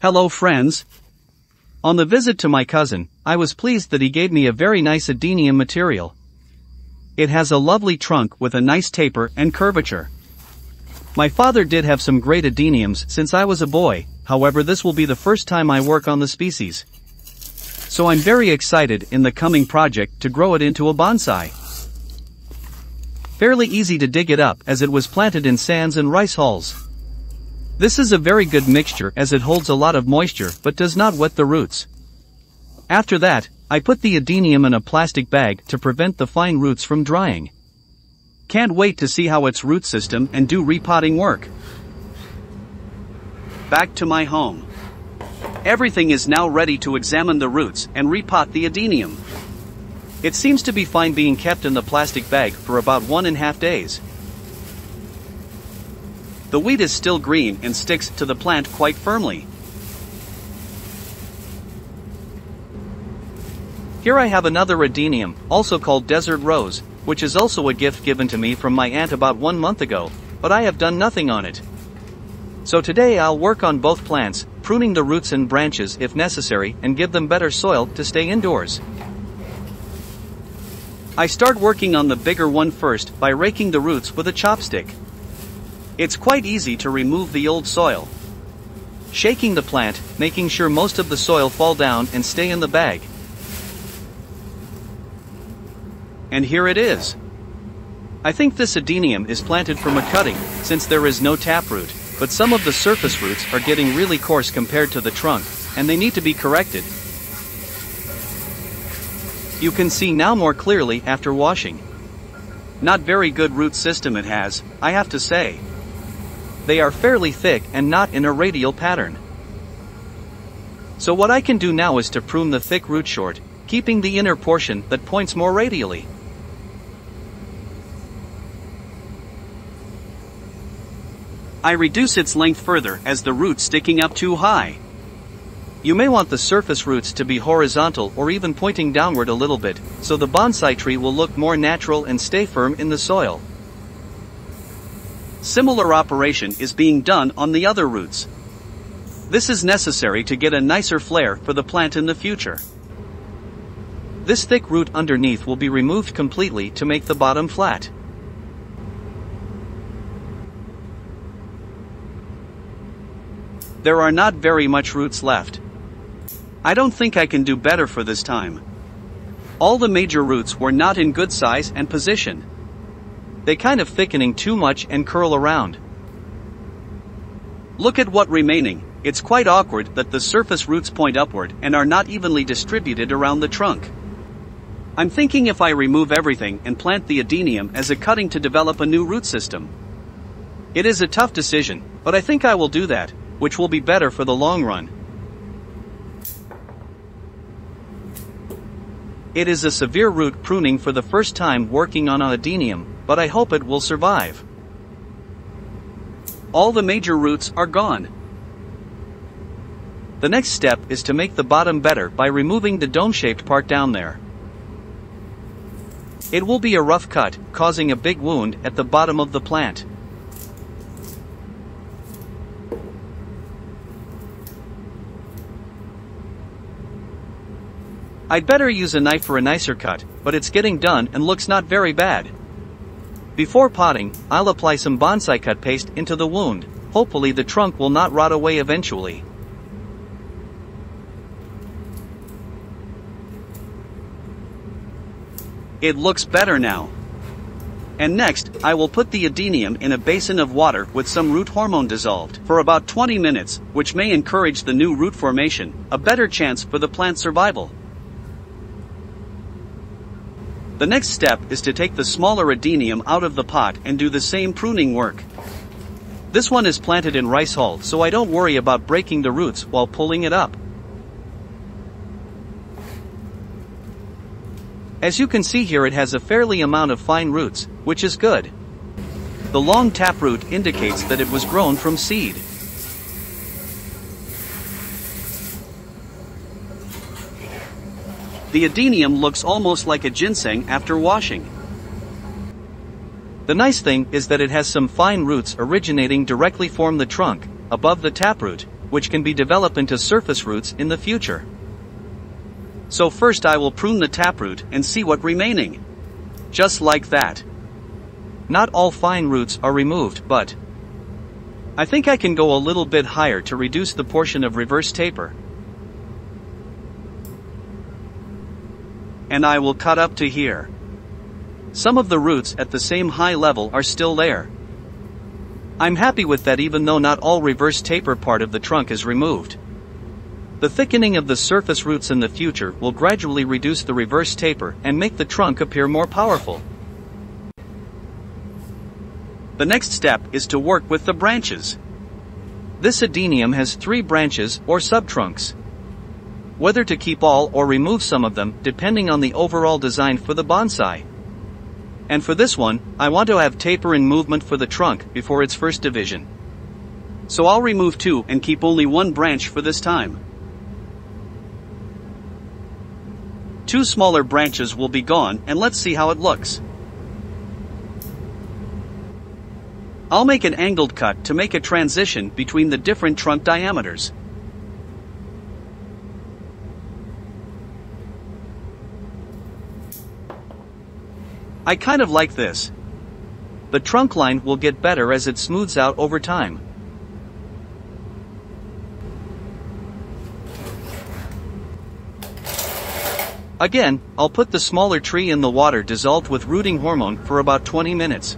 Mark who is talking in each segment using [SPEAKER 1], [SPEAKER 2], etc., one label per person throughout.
[SPEAKER 1] Hello friends. On the visit to my cousin, I was pleased that he gave me a very nice adenium material. It has a lovely trunk with a nice taper and curvature. My father did have some great adeniums since I was a boy, however this will be the first time I work on the species. So I'm very excited in the coming project to grow it into a bonsai. Fairly easy to dig it up as it was planted in sands and rice hulls. This is a very good mixture as it holds a lot of moisture but does not wet the roots. After that, I put the adenium in a plastic bag to prevent the fine roots from drying. Can't wait to see how its root system and do repotting work. Back to my home. Everything is now ready to examine the roots and repot the adenium. It seems to be fine being kept in the plastic bag for about one and a half days. The weed is still green and sticks to the plant quite firmly. Here I have another adenium, also called desert rose, which is also a gift given to me from my aunt about one month ago, but I have done nothing on it. So today I'll work on both plants, pruning the roots and branches if necessary and give them better soil to stay indoors. I start working on the bigger one first by raking the roots with a chopstick. It's quite easy to remove the old soil. Shaking the plant, making sure most of the soil fall down and stay in the bag. And here it is. I think this adenium is planted from a cutting, since there is no taproot, but some of the surface roots are getting really coarse compared to the trunk, and they need to be corrected. You can see now more clearly after washing. Not very good root system it has, I have to say. They are fairly thick and not in a radial pattern. So what I can do now is to prune the thick root short, keeping the inner portion that points more radially. I reduce its length further as the roots sticking up too high. You may want the surface roots to be horizontal or even pointing downward a little bit, so the bonsai tree will look more natural and stay firm in the soil. Similar operation is being done on the other roots. This is necessary to get a nicer flare for the plant in the future. This thick root underneath will be removed completely to make the bottom flat. There are not very much roots left. I don't think I can do better for this time. All the major roots were not in good size and position. They kind of thickening too much and curl around. Look at what remaining, it's quite awkward that the surface roots point upward and are not evenly distributed around the trunk. I'm thinking if I remove everything and plant the adenium as a cutting to develop a new root system. It is a tough decision, but I think I will do that, which will be better for the long run. It is a severe root pruning for the first time working on adenium, but I hope it will survive. All the major roots are gone. The next step is to make the bottom better by removing the dome-shaped part down there. It will be a rough cut, causing a big wound at the bottom of the plant. I'd better use a knife for a nicer cut, but it's getting done and looks not very bad. Before potting, I'll apply some bonsai cut paste into the wound, hopefully the trunk will not rot away eventually. It looks better now. And next, I will put the adenium in a basin of water with some root hormone dissolved for about 20 minutes, which may encourage the new root formation, a better chance for the plant survival. The next step is to take the smaller adenium out of the pot and do the same pruning work. This one is planted in rice hull so I don't worry about breaking the roots while pulling it up. As you can see here it has a fairly amount of fine roots, which is good. The long taproot indicates that it was grown from seed. The adenium looks almost like a ginseng after washing. The nice thing is that it has some fine roots originating directly from the trunk, above the taproot, which can be developed into surface roots in the future. So first I will prune the taproot and see what remaining. Just like that. Not all fine roots are removed but I think I can go a little bit higher to reduce the portion of reverse taper. And I will cut up to here. Some of the roots at the same high level are still there. I'm happy with that even though not all reverse taper part of the trunk is removed. The thickening of the surface roots in the future will gradually reduce the reverse taper and make the trunk appear more powerful. The next step is to work with the branches. This adenium has three branches or subtrunks. Whether to keep all or remove some of them depending on the overall design for the bonsai. And for this one, I want to have taper in movement for the trunk before its first division. So I'll remove two and keep only one branch for this time. Two smaller branches will be gone and let's see how it looks. I'll make an angled cut to make a transition between the different trunk diameters. I kind of like this. The trunk line will get better as it smooths out over time. Again, I'll put the smaller tree in the water dissolved with rooting hormone for about 20 minutes.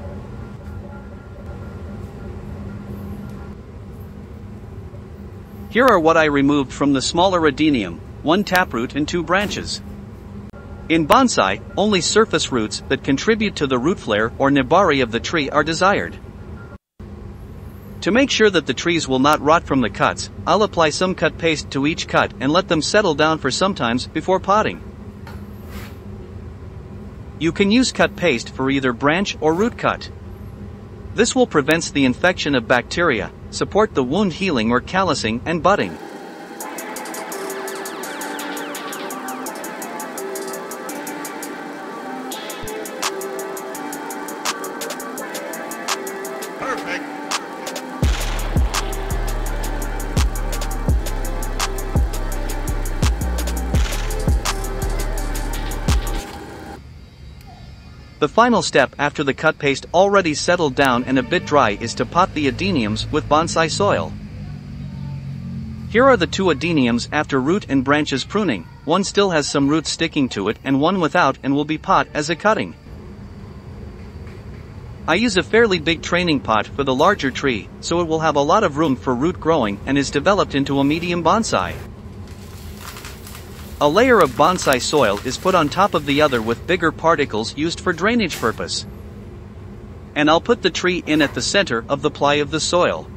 [SPEAKER 1] Here are what I removed from the smaller adenium, one taproot and two branches. In bonsai, only surface roots that contribute to the root flare or nebari of the tree are desired. To make sure that the trees will not rot from the cuts, I'll apply some cut paste to each cut and let them settle down for some times before potting. You can use cut paste for either branch or root cut. This will prevent the infection of bacteria, support the wound healing or callousing and budding. The final step after the cut paste already settled down and a bit dry is to pot the adeniums with bonsai soil. Here are the two adeniums after root and branches pruning, one still has some roots sticking to it and one without and will be pot as a cutting. I use a fairly big training pot for the larger tree, so it will have a lot of room for root growing and is developed into a medium bonsai. A layer of bonsai soil is put on top of the other with bigger particles used for drainage purpose. And I'll put the tree in at the center of the ply of the soil.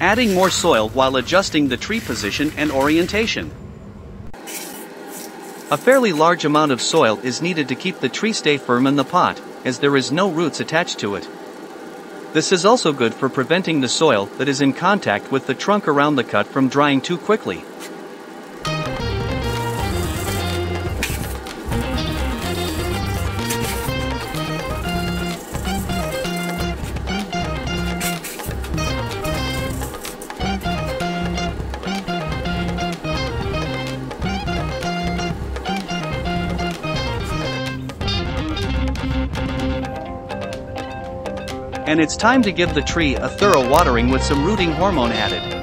[SPEAKER 1] Adding more soil while adjusting the tree position and orientation. A fairly large amount of soil is needed to keep the tree stay firm in the pot, as there is no roots attached to it. This is also good for preventing the soil that is in contact with the trunk around the cut from drying too quickly. And it's time to give the tree a thorough watering with some rooting hormone added.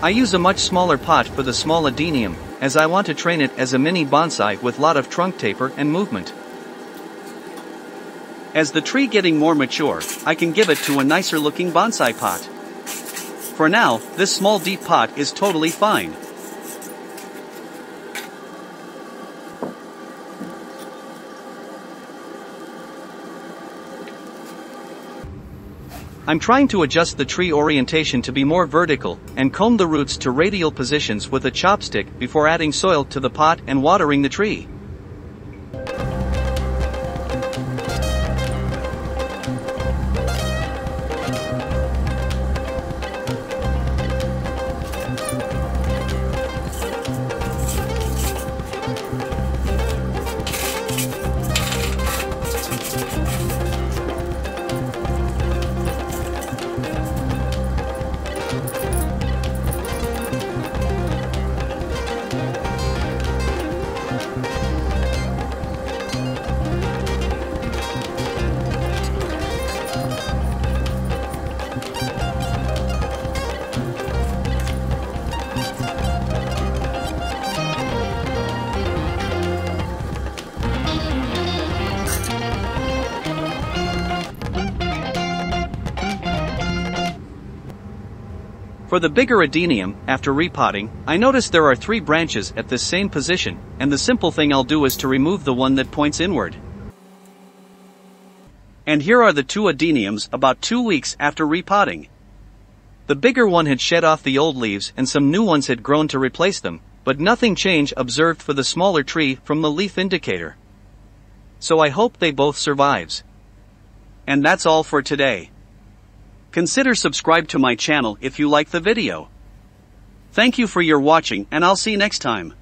[SPEAKER 1] I use a much smaller pot for the small adenium, as I want to train it as a mini bonsai with lot of trunk taper and movement. As the tree getting more mature, I can give it to a nicer looking bonsai pot. For now, this small deep pot is totally fine. I'm trying to adjust the tree orientation to be more vertical and comb the roots to radial positions with a chopstick before adding soil to the pot and watering the tree. For the bigger adenium, after repotting, I noticed there are three branches at this same position, and the simple thing I'll do is to remove the one that points inward. And here are the two adeniums about two weeks after repotting. The bigger one had shed off the old leaves and some new ones had grown to replace them, but nothing change observed for the smaller tree from the leaf indicator. So I hope they both survives. And that's all for today. Consider subscribe to my channel if you like the video. Thank you for your watching and I'll see you next time.